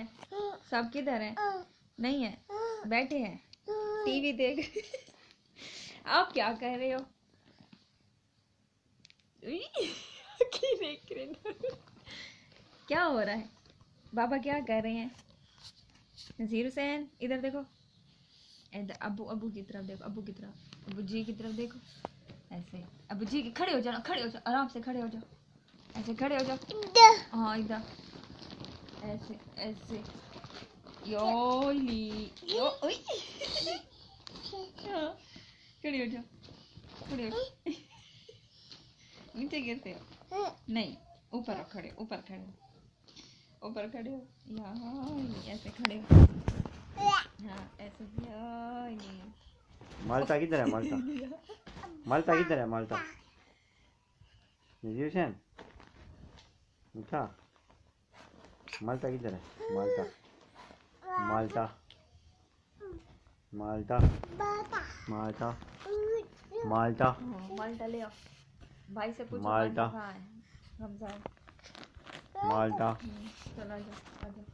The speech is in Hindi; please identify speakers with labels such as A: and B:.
A: है। सब किधर है? नहीं है। बैठे हैं। टीवी देख आप क्या कर रहे हो? देख रहे क्या हो रहा है? बाबा क्या कर रहे हैं? नजीर हुसैन इधर देखो। इधर अबू अबू की तरफ़ देखो अबू की तरफ़। अबू जी की तरफ़ देखो। ऐसे। अबू जी खड़े हो जाओ खड़े हो जाओ। आराम से खड़े हो जाओ। ऐसे खड़े हो जाओ। हाँ इधर। ऐसे ऐसे योली यो ओई हाँ, खड़े हो जाओ खड़े हो नीचे गिरते हो नहीं ऊपर खड़े ऊपर खड़े ऊपर खड़े हो यहाँ ऐसे खड़े हो हाँ ऐसे यहाँ
B: माल्टा किधर है माल्टा माल्टा किधर है माल्टा नजीर हुसैन उठा माल्टा किधर है माल्टा माल्टा माल्टा माल्टा माल्टा
A: माल्टा ले आओ भाई से पूछो
B: माल्टा। माल्टा
A: चलो आ जाओ आ जाओ